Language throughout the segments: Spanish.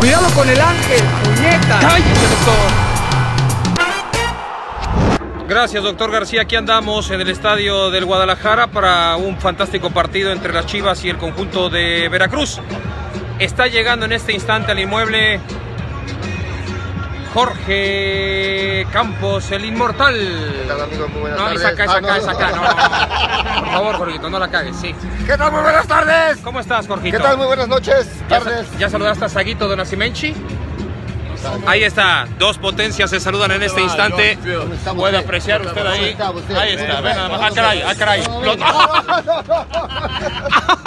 Cuidado con el ángel, puñeta. ¡Cállate, doctor! Gracias, doctor García. Aquí andamos en el estadio del Guadalajara para un fantástico partido entre las Chivas y el conjunto de Veracruz. Está llegando en este instante al inmueble Jorge Campos, el inmortal. ¿Qué tal, amigo? Muy buenas No, tardes. esa acá, esa Ah, acá, no, esa no, acá. no. No, no, no. Por favor, Jorgito, no la cagues, sí. ¿Qué tal? Muy buenas tardes. ¿Cómo estás, Jorgito? ¿Qué tal? Muy buenas noches, ¿Ya, tardes. ya saludaste a Saguito de Nasimenchi? Ahí está, dos potencias se saludan en este instante. ¿Cómo está Puede apreciar usted ¿Cómo ahí. Ahí está, ven nada más. Ah, caray, ah, caray.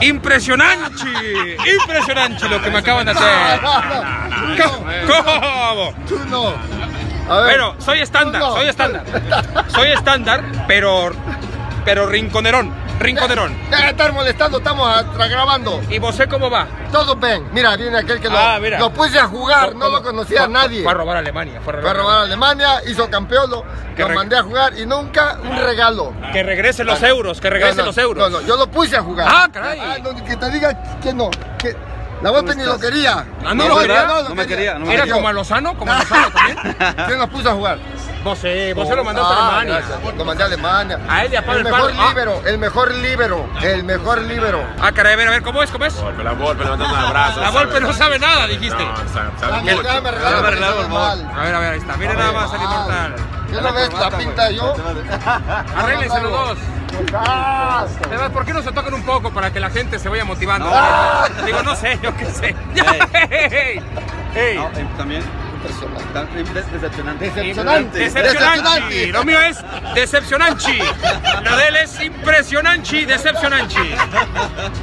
Impresionante, impresionante lo que me acaban de hacer. ¿Cómo? Tú no. A ver. Bueno, soy estándar, soy estándar. Soy estándar, pero pero rinconerón, rinconerón. Deja de estar molestando, estamos grabando. ¿Y vos cómo va? Todo ven. Mira, viene aquel que lo, Ah, mira. lo puse a jugar, no lo conocía Fue- nadie. Fue a robar a Alemania, fue a Fue a robar a Alemania, hizo campeón, lo, Que lo mandé a jugar y nunca un regalo. Que regresen los euros, que regresen No, no, los euros. No, no, yo lo puse a jugar. Ah, caray. no, que te diga que no. Que la Volpe ni lo quería. Ah, ¿no lo quería? lo No me quería, no me ¿Era quería. como a Lozano? ¿Como a Lozano también? ¿Quién nos puso a jugar? Vos sé, vos se lo mandaste a Ah, Alemania. gracias. Lo mandé a Alemania. A él y a Pablo El el mejor Pablo. Ah. líbero, el mejor líbero, el mejor líbero. Ah, caray, a ver, a ver, ¿cómo es? ¿Cómo es? Volpe, la Volpe, levantando el brazo. La Volpe no sabe nada, dijiste. No, sabe, sabe Dame, mucho. mal. A ver, a ver, ahí está. Mire nada más al inmortal. ¿Qué no ves la pinta yo? Arréglense los dos. Además, ¿por qué no se tocan un poco para que la gente se vaya motivando? Digo, no sé, yo qué sé. ¡Ey! ¡Ey! No, eh, también decepcionante. Decepcionante. Decepcionante. Lo mío es decepcionante. Lo de él es impresionante, decepcionante.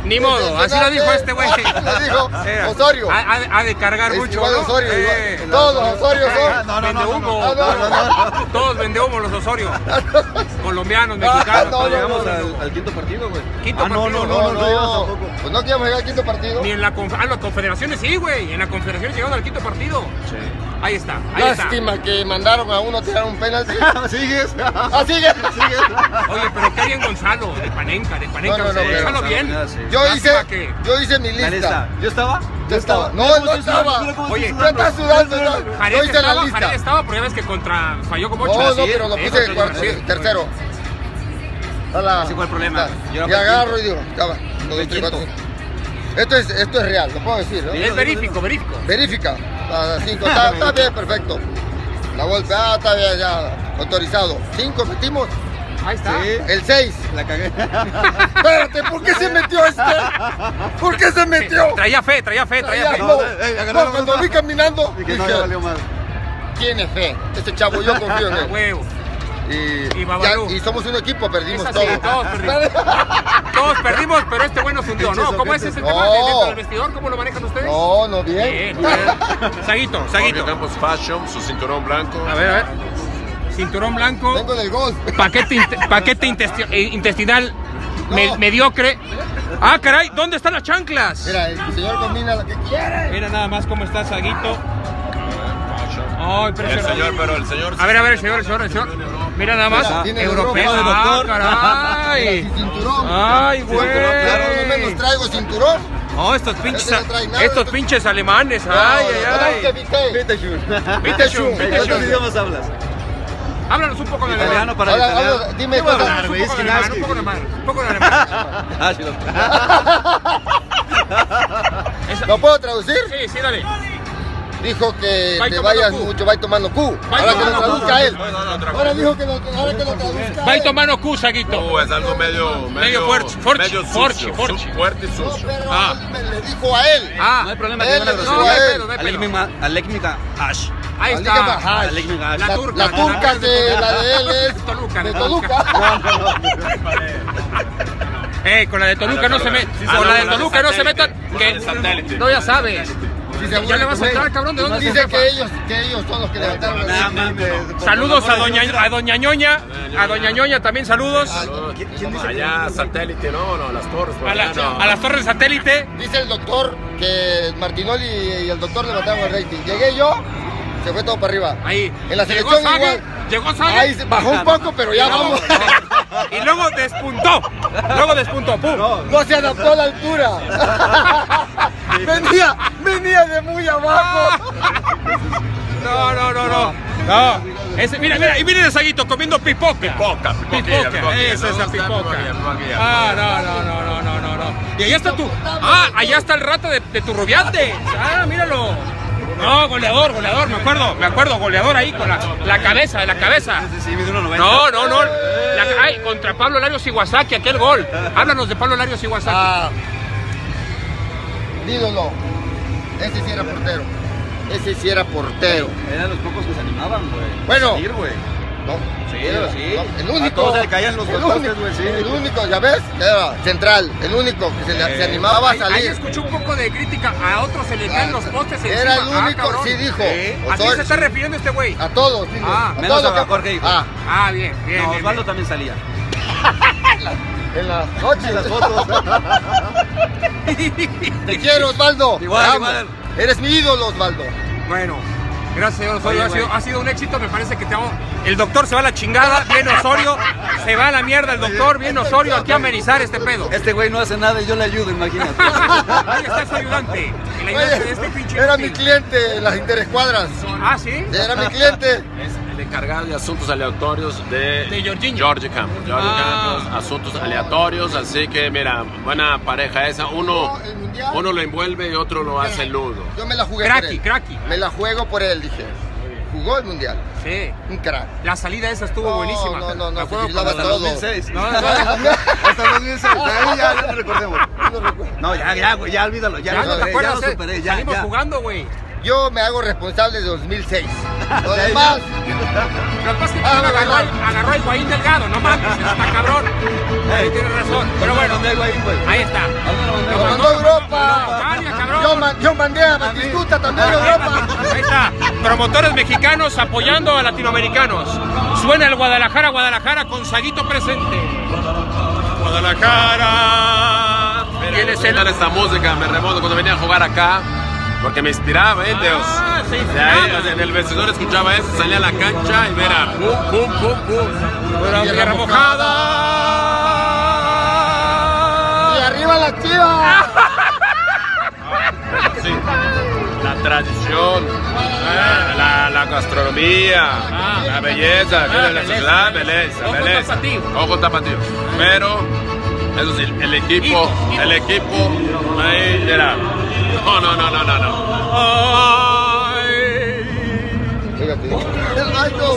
Ni modo, así lo dijo este güey. Lo dijo. Osorio. Ha, de cargar Es mucho. Eh. Todos los Osorios son. no, no, no. Todos vende humo los Osorio. Colombianos, mexicanos. Ah, no, todos. no, Llegamos no, al, al quinto partido, güey. Quinto ah, no, partido. no, no, no, no, llegamos tampoco. Pues no queríamos llegar al quinto partido. Ni en la, conf- ah, las confederaciones sí, güey. En la confederación llegando al quinto partido. Ahí está, ahí está. Lástima que mandaron a uno a tirar un penalti. ¿Sigues? Ah, sigue. Oye, pero qué bien Gonzalo, de Panenca, de Panenca. No, no, no, Gonzalo bien. Gonzalo, sí. Yo Lástima hice, que- yo hice mi lista. lista. ¿Yo estaba? Yo estaba. No, no estaba. Oye, estoy Ya está sudando. no. Jared Yo hice la estaba, lista. Jared estaba, pero ya ves que contra falló como ocho. No, no, pero lo sí, puse tercero. Ese fue el problema. Y agarro y digo, cinco. Esto es, esto es real, lo puedo decir, ¿no? Es verífico, verífico. Verifica. A cinco, está, está bien, perfecto. La golpe, ah, está bien, ya. Autorizado. Cinco metimos. Ahí está. Sí. El seis. La cagué. Espérate, ¿por qué se metió este? ¿Por qué se metió? Traía fe, traía fe, traía fe. No, eh, no, la cuando vi caminando, Dije, dije, no, ya valió más. tiene fe. Este chavo, yo confío en él. huevo. Y, Y ya- y somos un equipo, perdimos Es así, todo. todos perdimos. Todos perdimos, pero este bueno se hundió, ¿no? ¿Cómo es ese No. tema de dentro del vestidor? ¿Cómo lo manejan ustedes? No, no, bien. Bien, bien. Saguito, Saguito. Campos Fashion, su cinturón blanco. A ver, a ver. Cinturón blanco, Vengo del gol. paquete, inte- paquete intesti- eh, intestinal me- No. mediocre. Ah, caray, ¿dónde están las chanclas? Mira, el señor combina lo que quiere. Mira nada más cómo está Saguito. Ay, El impresionante. señor, pero el señor. A ver, a ver, el señor, el señor, el señor. Mira nada más. Mira, tiene el Europeo. de Ah, doctor. caray. Sin cinturón. Ay, cinturón, claro, no güey. menos traigo cinturón. No, estos pinches, no nada, estos pinches alemanes. Ay, ay, ay. Vite. Vite, Shun, vite, ¿Cuántos Shun. idiomas hablas? Háblanos un poco de Italiano alemán. para Ahora, italiano. ahora, dime ¿Qué voy a cosas. hablar, Un poco de alemán, un poco de alemán, un poco de alemán. Ah, ¿Lo puedo traducir? Sí, sí, dale. Dijo que Va te vayas Q. mucho, va tomando Q. Va Ahora que lo tomando Q. traduzca él. No, no, no, Ahora dijo que lo, ahora que lo traduzca Va y él. tomando Q, Saguito. Uh, es algo medio. Medio fuerte, fuerte, fuerte, fuerte. Fuerte y No, sucio. pero Ah. le dijo a él. Ah, No hay problema, Él le dijo no, no a él. no Alegmika Ash. Ahí Alígame está. La La, turca. la turca que la de él es Toluca, de de Toluca. Eh, con la de Toluca no se me, Sí, con la de Toluca no se metan. Que de no ya sabes. Sí, Ya le vas a entrar, cabrón. ¿De dónde Dice que ellos, que ellos son los que levantaron la me- Saludos a doña, a doña Ñoña, a doña Ñoña también saludos. Allá, satélite, no, no, las torres. la- no. a las torres satélite. Dice el doctor que Martinoli y el doctor levantaron el rating. Llegué yo, se fue todo para arriba. Ahí. En la Llegó selección Sague, igual. Llegó Sague. Ahí bajó un poco, pero ya vamos. Y luego despuntó. Luego despuntó. ¡Pum! No se adaptó a la altura. venía, venía de muy abajo. No, no, no, no. No. Ese, mira, mira, y miren el Saguito comiendo pipoca. Pipoca, Pipoca, pipoquilla. esa es la pipoca. Ah, no, no, no, no, no, no, no. Y allá está tu. Ah, allá está el rato de, de tu rubiante. Ah, míralo. No, goleador, goleador, me acuerdo, me acuerdo, goleador ahí con la, la cabeza, de la cabeza. Sí, sí, mide 1.90. No, no, no. La- ay, contra Pablo Larios Iwasaki, aquel gol. Háblanos de Pablo Larios Iwasaki. Ah, ídolo. Ese sí era portero. Ese sí era portero. Eran los pocos que se animaban, güey. Bueno. Salir, güey. No, Sí, sí. no, el A único. todos se le caían los el postes, único, güey, sí. El único, ya ves, era central. El único que se, animaba a Ahí- Ahí salir. escuchó un poco de crítica. A otros se le caen los postes Era el encima. Ah, único, sí dijo. ¿A quién se está refiriendo este güey? A todos, dijo. Ah, a menos todos a Jorge, hijo. Ah, Ah, bien, bien. No, bien, Osvaldo bien. también salía. en las noches. En las fotos. Te quiero, Osvaldo. Igual, igual. Eres mi ídolo, Osvaldo. Bueno, gracias, señor. Oye, Ha sido, ha sido un éxito, me parece que te amo. El doctor se va a la chingada, bien Osorio. Se va a la mierda el doctor, bien Osorio. Aquí a amenizar este pedo. Este güey no hace nada y yo le ayudo, imagínate. Ahí está su ayudante. El ayudante de este pinche. Era mi cliente en las interescuadras. Ah, sí. Era mi cliente. Es el encargado de asuntos aleatorios de, De Jorginho. George Campos. George Ah. Campos, asuntos aleatorios, así que mira, buena pareja esa. Uno, uno lo envuelve y otro lo hace el nudo. Yo me la jugué Cracky, por él. cracky. Me la juego por él, dije. Jugó el mundial. Sí. Un crack. La salida esa estuvo No, buenísima. no, no, no, Me acuerdo Hasta todo. 2006. No, no, no. Hasta 2006. Ahí ya, ya no recordemos. No, ya, ya, güey, ya olvídalo. Ya, Ya no te superé, acuerdas, ya lo eh? superé, ya, Salimos ya. jugando, güey. Yo me hago responsable de 2006. Lo Ya, demás, Lo que pasa es que Ah, también bueno, agarró, agarró el Guaín Delgado, no mames, está cabrón. Ahí tienes razón. Pero bueno, ¿Dónde hay güey, güey? ahí está. lo mandó a Europa. Cabrón. Yo, man- yo mandé a Batistuta también a Europa. Ahí está. Promotores mexicanos apoyando a latinoamericanos. Suena el Guadalajara, Guadalajara con Saguito presente. Guadalajara. ¿Quién es esta música me remonto cuando venía a jugar acá, porque me inspiraba, ¿eh, Dios? Ah, ahí, en el vencedor escuchaba eso, salía a la cancha y verá, pum, pum, pum, pum. Tierra Tierra Y mojada. arriba la chiva. Sí. La tradición, la, la- la gastronomía, Ah. la belleza, Ah, la, belleza, la belleza. belleza, Ojo tapatío. Ojo tapatío. Pero, eso sí, el equipo, el equipo, ahí era. No, no, no, no, no, no.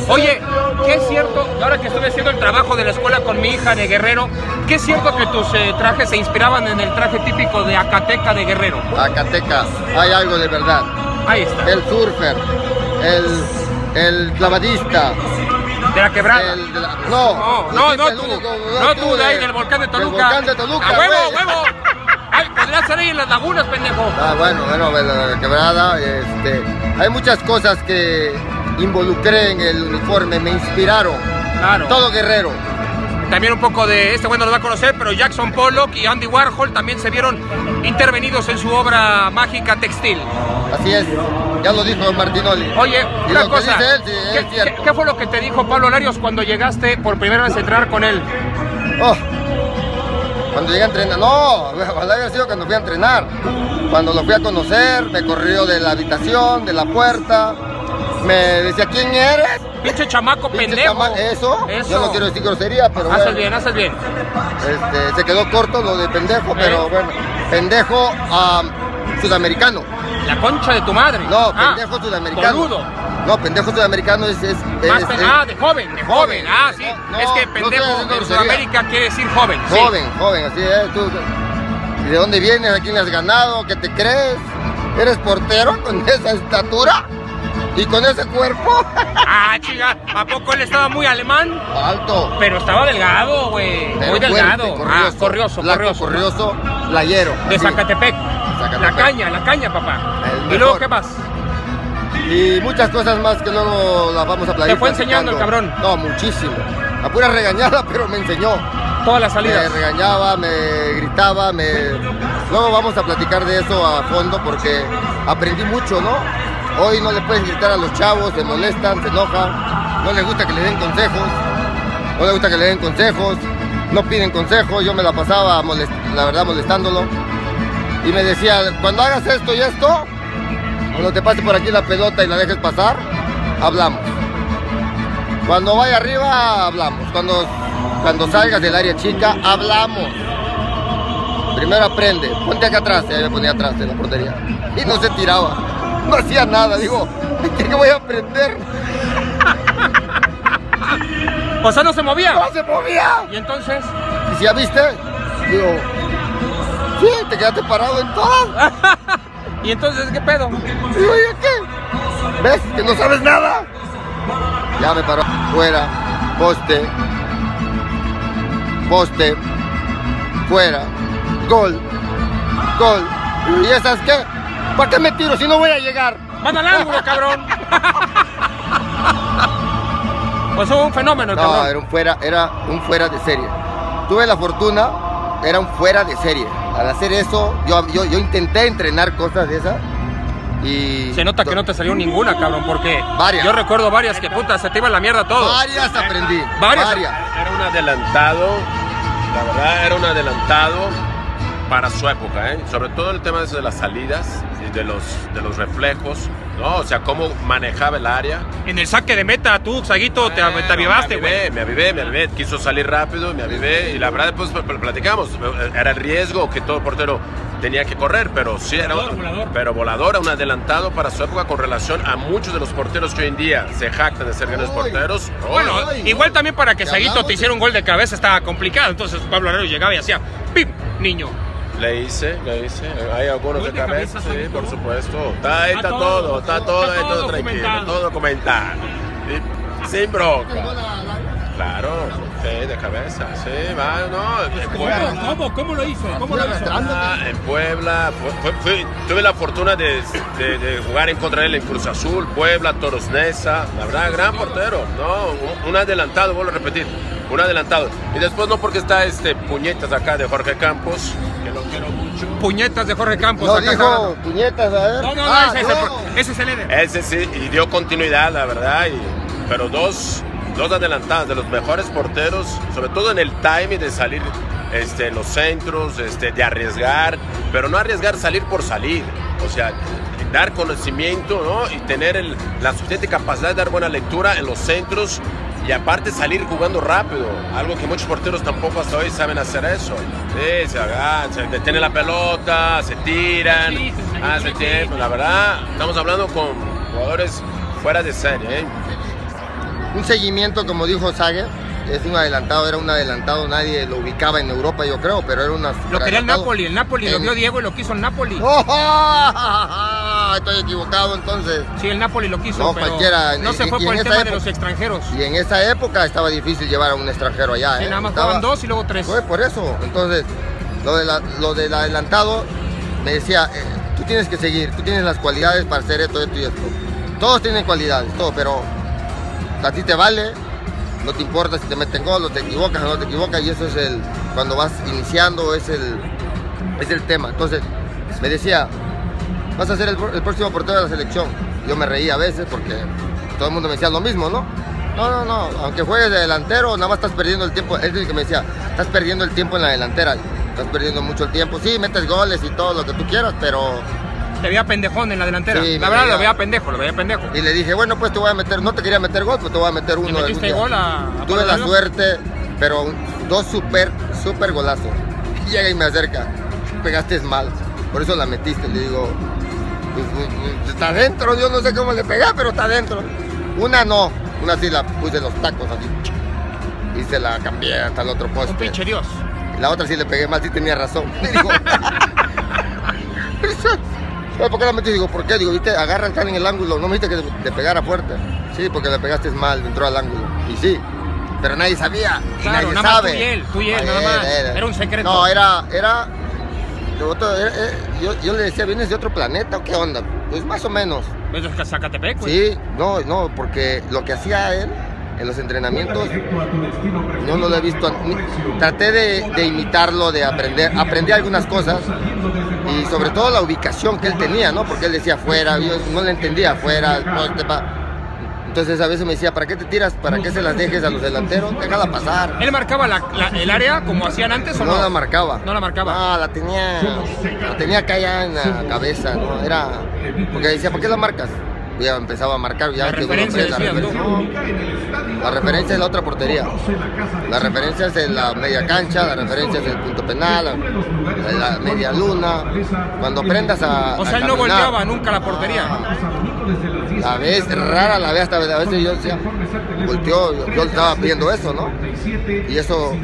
Oye, ¿qué es cierto? Ahora que estuve haciendo el trabajo de la escuela con mi hija de Guerrero, ¿qué es cierto que tus eh, trajes se inspiraban en el traje típico de Acateca de Guerrero? Acateca, hay algo de verdad. Ahí está. El surfer, el, el clavadista, De la quebrada. el de la- no, No, no, no tú. único- No tú, de ahí del volcán de Toluca. Del volcán de Toluca. ¡A huevo, huevo! Ser ahí en las lagunas, pendejo. Ah, bueno, bueno, la quebrada, este, hay muchas cosas que involucré en el uniforme, me inspiraron. Claro. Todo guerrero. También un poco de, este bueno lo va a conocer, pero Jackson Pollock y Andy Warhol también se vieron intervenidos en su obra mágica textil. Así es, ya lo dijo Martinoli. Oye, y una cosa, él, sí, ¿qué, qué- fue lo que te dijo Pablo Larios cuando llegaste por primera vez a entrenar con él? Oh, cuando llegué a entrenar, no, ojalá haya sido cuando fui a entrenar. Cuando lo fui a conocer, me corrió de la habitación, de la puerta, me decía, ¿quién eres? Pinche chamaco Pinche pendejo. chama- ¿Eso? Eso. yo no quiero decir grosería, pero Haces bueno, bien, haces bien. este, se quedó corto lo de pendejo, pero ¿Eh? bueno, pendejo ah, sudamericano. La concha de tu madre. No, Ah, pendejo sudamericano. Boludo. No, pendejo sudamericano es... es, Más es- ah, de joven, de joven. Ah, sí. No, es que no pendejo en grosería. Sudamérica quiere decir joven. sí. Joven, joven, así es. Tú, ¿Y de dónde vienes? ¿A quién le has ganado? ¿Qué te crees? ¿Eres portero con esa estatura? ¿Y con ese cuerpo? Ah, chica, ¿a poco él estaba muy alemán? Alto. Pero estaba delgado, güey. Muy delgado. fuerte, ah, corrioso, corrioso. corrioso, playero. De así. Zacatepec. La caña, la caña, papá. El ¿Y luego qué más? Y muchas cosas más que luego las vamos a platicar. ¿Te fue enseñando el cabrón? No, muchísimo. A pura regañada, pero me enseñó. Todas las Me salidas. regañaba, me gritaba, me... Luego vamos a platicar de eso a fondo porque aprendí mucho, ¿no? Hoy no le puedes gritar a los chavos, se molestan, se enojan, no les gusta que le den consejos, no les gusta que le den consejos, no piden consejos, yo me la pasaba, la verdad, molestándolo. Y me decía, cuando hagas esto y esto, cuando te pase por aquí la pelota y la dejes pasar, hablamos. Cuando vaya arriba, hablamos. Cuando, cuando salgas del área chica, hablamos. Primero aprende, ponte acá atrás, y ahí me ponía atrás de la portería. Y no se tiraba, no hacía nada, digo, ¿qué voy a aprender? O sea, no se movía. ¡No se movía! Y entonces, Y si ya viste, digo, sí, te quedaste parado en todas. y entonces, ¿qué pedo? ¿Ves que no sabes nada? Ya me paró. Fuera, poste, poste, fuera, gol, gol. ¿Y esas qué? ¿Para qué me tiro si no voy a llegar? ¡Manda al ángulo, cabrón! Pues fue un fenómeno No, cabrón. era un fuera, era un fuera de serie. Tuve la fortuna, era un fuera de serie. Al hacer eso, yo, yo, yo intenté entrenar cosas de esas y... Se nota que no te salió ninguna, cabrón, porque Varias. yo recuerdo varias que puta, se te iba la mierda todo. Varias aprendí. Varias. Varias. Era un adelantado, la verdad, era un adelantado para su época, ¿eh? sobre todo el tema de las salidas y de los, de los reflejos, ¿no? O sea, cómo manejaba el área. En el saque de meta, tú, Saguito, te, te avivaste, me avivé, güey. me avivé, me avivé, quiso salir rápido, me avivé y la verdad después pl- platicamos, era el riesgo que todo portero tenía que correr, pero sí era Volador, volador. pero volador, un adelantado para su época con relación a muchos de los porteros que hoy en día se jactan de ser grandes porteros. Bueno, igual también para que ¿Te Saguito te hiciera un gol de cabeza estaba complicado. Entonces Pablo Arero llegaba y hacía ¡pim! Niño. Le hice, le hice. Hay algunos de cabeza, cabeza, sí, por supuesto. Está ahí, Está está todo, todo, está todo, está todo todo tranquilo, documentado. todo documentado. Sí, Sin bronca. Claro, sí, de cabeza, sí, va, no. en Puebla, ¿Cómo? ¿Cómo lo hizo? ¿Cómo lo hizo? Ah, en Puebla, fue- fue- fue- tuve la fortuna de, de- de jugar en contra de él en Cruz Azul, Puebla, Toros Neza, la verdad, gran portero, ¿no? Un, un adelantado, vuelvo a repetir, un adelantado. Y después no porque está este puñetas acá de Jorge Campos, Puñetas de Jorge Campos. No acá dijo jugando. puñetas, a ver. No, no, no, Ah, ese, es no. el, ese es el líder. Ese sí, y dio continuidad, la verdad. y- pero dos, dos adelantadas de los mejores porteros, sobre todo en el timing de salir este, en los centros, este, de arriesgar, pero no arriesgar salir por salir. O sea, dar conocimiento ¿no? y tener el- la suficiente capacidad de dar buena lectura en los centros y aparte salir jugando rápido, algo que muchos porteros tampoco hasta hoy saben hacer eso. Sí, se agachan, se detienen la pelota, se tiran, hace tiempo. La verdad, estamos hablando con jugadores fuera de serie. ¿eh? Un seguimiento, como dijo Sague, es un adelantado, era un adelantado, nadie lo ubicaba en Europa, yo creo, pero era una. Lo quería el. Napoli. El Napoli lo vio Diego y lo quiso el Napoli. ¡Oh! Estoy equivocado entonces. Sí, el Napoli lo quiso, No, pero cualquiera. no se fue y por el tema de los extranjeros. Y en esa época estaba difícil llevar a un extranjero allá. Sí, ¿eh? nada más Estaba- jugaban dos y luego tres. Fue por eso. Entonces, lo, de la- lo del adelantado me decía, eh, tú tienes que seguir, tú tienes las cualidades para hacer esto, esto y esto. Todos tienen cualidades, todo, pero a ti te vale, no te importa si te meten gol o te equivocas o no te equivocas y eso es el, cuando vas iniciando es el, es el tema. Entonces, me decía, vas a ser el, próximo portero de la selección. Yo me reía a veces porque todo el mundo me decía lo mismo, ¿no? No, no, no, aunque juegues de delantero, nada más estás perdiendo el tiempo. Él es el que me decía, estás perdiendo el tiempo en la delantera, estás perdiendo mucho el tiempo. Sí, metes goles y todo lo que tú quieras, pero... Te veía pendejón en la delantera. Sí, la verdad veía- lo veía pendejo, lo veía pendejo. Y le dije, bueno, pues te voy a meter, no te quería meter gol, pues te voy a meter uno. ¿Le metiste algún día". gol a, a Tuve la suerte, pero un- dos super, super golazos. Llega y me acerca. Pegaste mal. Por eso la metiste. Le digo, está adentro. Yo no sé cómo le pegué, pero está adentro. Una no. Una sí la puse los tacos así. Y se la cambié hasta el otro Un poste. pinche Dios. La otra sí le pegué mal, sí tenía razón. Le digo, ¿Sabes por qué la metí? Digo, ¿por qué? Digo, viste, agarra el en el ángulo. No me dijiste que te pegara fuerte. Sí, porque le pegaste mal, entró al ángulo. Y sí, pero nadie sabía. y nadie nada más sabe. tú y él, tú y él, nada más. Era un secreto. No, era, otro, era- era- yo, yo le decía, ¿vienes de otro planeta o qué onda? Pues más o menos. ¿Ves de Zacatepec? Sí, no, no, porque lo que hacía él en los entrenamientos, yo no lo he visto. ni- traté de, de imitarlo, de aprender, aprendí algunas cosas y sobre todo la ubicación que él tenía, ¿no? Porque él decía afuera, yo no le entendía afuera, pa- Entonces a veces me decía, ¿para qué te tiras? ¿Para qué se las dejes a los delanteros? Déjala pasar. ¿Él marcaba la- la- el área como hacían antes o no? No la marcaba. No la marcaba. No, la tenía, la tenía acá ya en la cabeza, ¿no? Era, porque decía, ¿por qué la marcas? Ya empezaba a marcar, ya La referencia, aprende la referencia. No, la referencia es la otra portería. La referencia es en la media cancha, la referencia es el punto penal, la, la media luna. Cuando aprendas a. O sea, a él no volteaba nunca la portería. La vez rara, la vez hasta a veces yo decía, volteó, yo, yo estaba viendo eso, ¿no? Y eso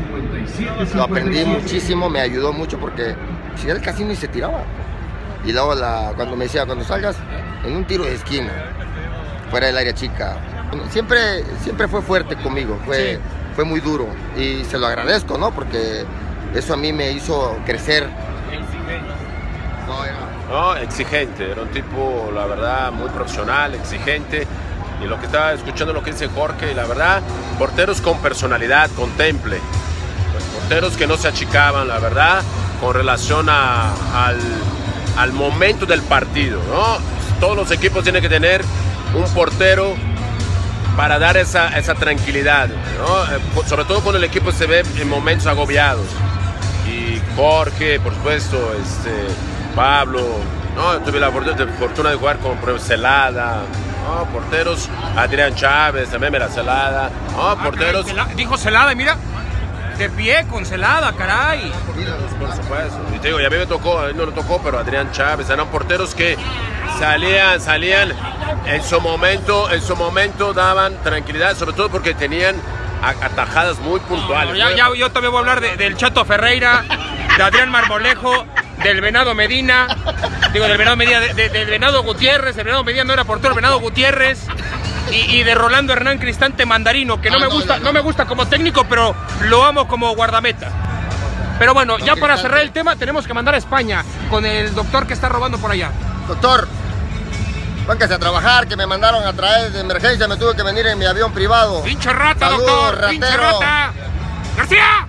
lo aprendí muchísimo, me ayudó mucho porque si él casi ni se tiraba. Y luego la, cuando me decía, cuando salgas en un tiro de esquina, fuera del área chica, siempre, siempre fue fuerte conmigo, fue, Sí. fue muy duro y se lo agradezco, ¿no? Porque eso a mí me hizo crecer. No, era- No, exigente, era un tipo, la verdad, muy profesional, exigente. Y lo que estaba escuchando, lo que dice Jorge, y la verdad, porteros con personalidad, con temple. Pues, porteros que no se achicaban, la verdad, con relación al, al momento del partido, ¿no? Todos los equipos tienen que tener un portero para dar esa, esa tranquilidad, ¿no? Eh, sobre todo cuando el equipo se ve en momentos agobiados. Y Jorge, por supuesto, este, Pablo, ¿no? tuve la fortuna de, jugar con Celada, ¿no? porteros, Adrián Chávez, también era Celada, ¿no? porteros, Cela- Dijo Celada, mira, de pie con Celada, caray. por supuesto. Y te digo, y a mí me tocó, a mí no le tocó, pero Adrián Chávez, eran porteros que salían, salían en su momento, en su momento daban tranquilidad, sobre todo porque tenían atajadas muy puntuales. Ya, ya, yo también voy a hablar de- del Chato Ferreira, de Adrián Marmolejo, del Venado Medina, digo, del Venado Medina, de- de- del Venado Gutiérrez, el Venado Medina no era portero, el Venado Gutiérrez, y, y de Rolando Hernán Cristante Mandarino, que no Ah, me no, gusta, no. no me gusta como técnico, pero lo amo como guardameta. Pero bueno, ya para cerrar el tema, tenemos que mandar a España con el doctor que está robando por allá. Doctor, póngase a trabajar, que me mandaron a traer de emergencia, me tuve que venir en mi avión privado. ¡Pinche rata, Saludos, doctor! ¡Pinche ratero. rata! ¡García!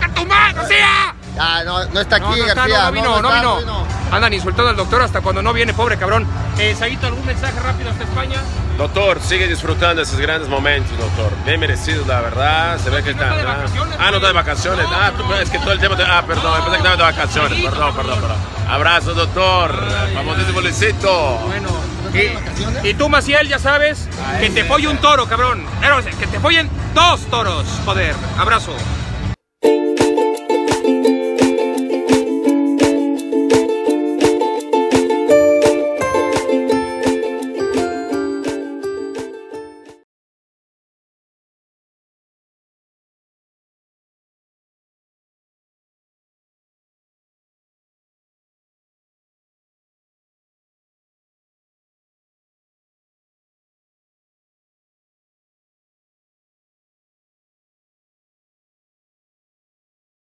¡Catumá, García! Ah, no, no está aquí, No, no García. no, no vino, no, está, vino. Andan insultando al doctor hasta cuando no viene, pobre cabrón. Eh, Saguito, ¿algún mensaje rápido hasta España? Doctor, sigue disfrutando de esos grandes momentos, doctor. Bien merecidos, la verdad. Se ve que no está. ah, no está de vacaciones. No, Ah, tú- es que todo el tema. te- ah, perdón, pensé que estaba de vacaciones. Perdón, perdón, perdón. Abrazo, doctor. Famosísimo Luisito. Bueno. Y, y tú, Maciel, ya sabes que te folle un toro, cabrón. Que te follen dos toros, joder. Abrazo.